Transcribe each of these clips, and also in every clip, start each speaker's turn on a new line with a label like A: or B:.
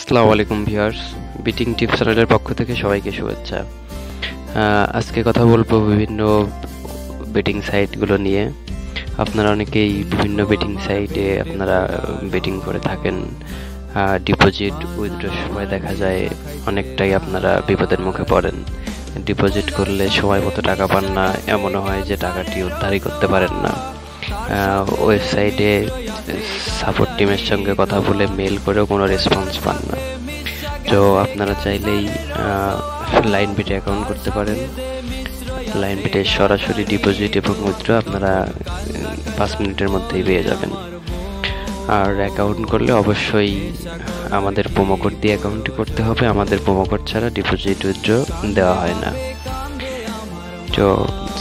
A: আসসালামু আলাইকুম viewers. Beating tips চ্যানেলের পক্ষ থেকে সবাইকে শুভেচ্ছা। আজকে কথা বলব বিভিন্ন বেটিং সাইটগুলো নিয়ে। আপনারা অনেকেই বিভিন্ন বেটিং সাইটে আপনারা বেটিং করে থাকেন। ডিপোজিট উইথড্রোর সময় দেখা যায়, অনেকটাই আপনারা বিপদের মুখে পড়েন। ডিপোজিট করলে সময় মতো টাকা পান না। এমনও হয় যে টাকাটি উদ্ধারই করতে পারেন না। ওয়েবসাইটে সাপোর্ট টিমের সঙ্গে কথা বলে মেল করেও কোনো রেসপন্স পান না। তো আপনারা চাইলেই লাইন বিটে অ্যাকাউন্ট করতে পারেন। লাইন বিটে সরাসরি ডিপোজিট এবং উইথড্র আপনারা পাঁচ মিনিটের মধ্যেই পেয়ে যাবেন। আর অ্যাকাউন্ট করলে অবশ্যই আমাদের কোড দিয়ে অ্যাকাউন্টটি করতে হবে। আমাদের কোড ছাড়া ডিপোজিট উইথড্র দেওয়া হয় না। তো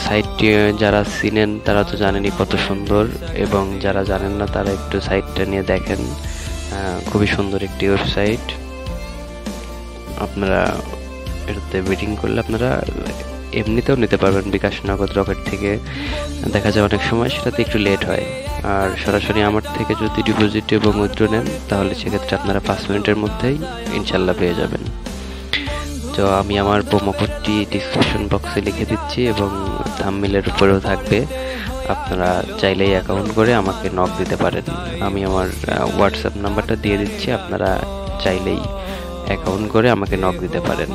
A: সাইটটি যারা চিনেন, তারা তো জানেনই কত সুন্দর এবং যারা জানেন না, তারা একটু সাইটটা নিয়ে দেখেন। খুবই সুন্দর একটি ওয়েবসাইট আপনারা এটাতে বেটিং করলে আপনারা এমনিতেও নিতে পারবেন বিকাশ নগদ রকেট থেকে। দেখা যায় অনেক সময় সেটাতে একটু লেট হয়। আর সরাসরি আমার থেকে যদি ডিপোজিট এবং উইথড্র নেন, তাহলে সেক্ষেত্রে আপনারা পাঁচ মিনিটের মধ্যেই ইনশাল্লাহ পেয়ে যাবেন। তো আমি আমার প্রোমো কোডটি ডিসক্রিপশন বক্সে লিখে দিচ্ছি এবং থামমিলের উপরেও থাকবে। আপনারা চাইলেই অ্যাকাউন্ট করে আমাকে নক দিতে পারেন। আমি আমার হোয়াটসঅ্যাপ নাম্বারটা দিয়ে দিচ্ছি, আপনারা চাইলেই অ্যাকাউন্ট করে আমাকে নক দিতে পারেন।